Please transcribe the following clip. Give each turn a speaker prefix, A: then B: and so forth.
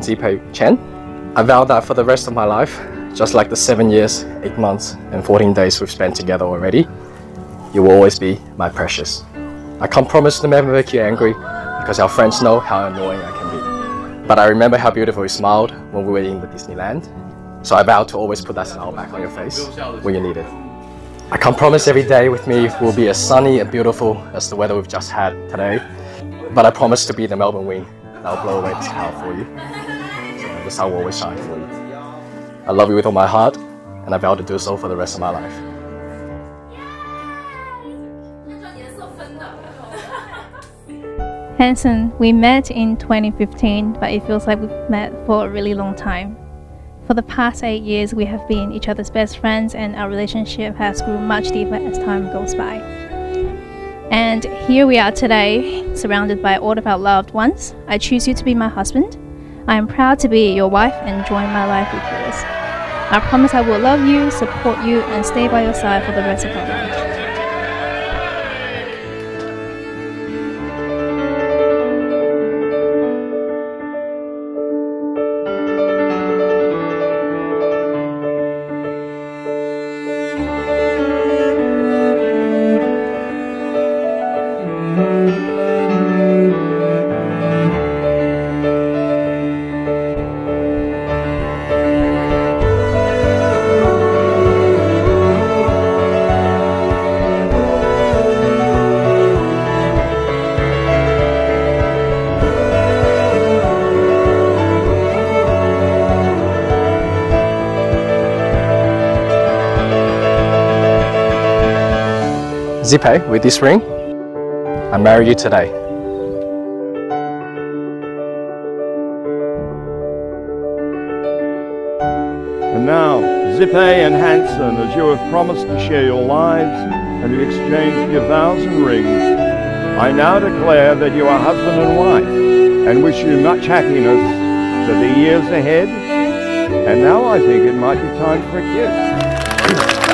A: Zipei Chen. I vow that for the rest of my life, just like the seven years, eight months, and 14 days we've spent together already, you will always be my precious. I can't promise to never make you angry because our friends know how annoying I can be. But I remember how beautiful you smiled when we were in the Disneyland. So I vow to always put that smile back on your face when you need it. I can't promise every day with me will be as sunny and beautiful as the weather we've just had today. But I promise to be the Melbourne wind that'll blow away this cloud for you. The sun will always shine for you. I love you with all my heart, and I vow to do so for the rest of my life.
B: Hansen, we met in 2015, but it feels like we've met for a really long time. For the past eight years, we have been each other's best friends, and our relationship has grown much deeper as time goes by. And here we are today, surrounded by all of our loved ones. I choose you to be my husband. I am proud to be your wife and join my life with yours. I promise I will love you, support you, and stay by your side for the rest of our life.
A: Zipei, with this ring, I marry you today.
C: And now, Zipei and Hansen, as you have promised to share your lives and to exchange your vows and rings, I now declare that you are husband and wife and wish you much happiness for the years ahead. And now I think it might be time for a kiss.